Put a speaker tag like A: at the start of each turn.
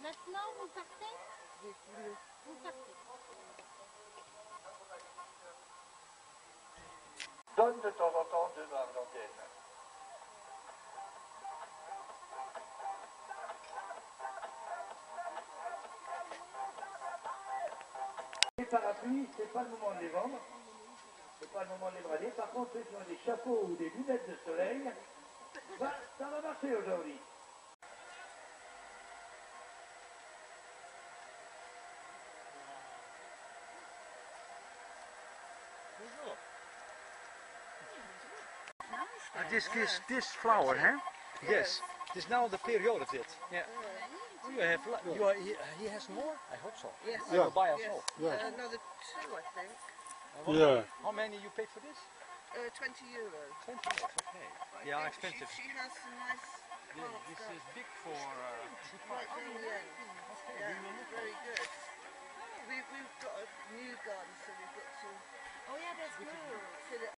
A: Maintenant, vous partez? Vous partez.
B: De temps en temps deux barres d'antenne. Les parapluies, c'est pas le moment de les vendre. C'est pas le moment de les brader. Par contre, ceux qui ont des chapeaux ou des lunettes de soleil, ça va marcher aujourd'hui.
C: Uh, this is this flower, huh? Yes. This now the period of it. Yeah. You have you are, he, he has more? I hope so.
D: Yes.
C: I will buy us all.
D: Yeah.
E: Uh, another two, I think.
C: Uh, what-
D: Yeah.
C: How many you paid for this?
E: Uh, 20 euro.
C: Twenty. Yes, okay. Yeah,
E: I think
C: expensive.
E: She, she has some nice
C: Yeah,
E: plants
C: this is big for. Uh,
E: right down the end. Yeah, very good. We, we've got a new garden, so we've got to
A: Oh yeah, that's good.
E: fill it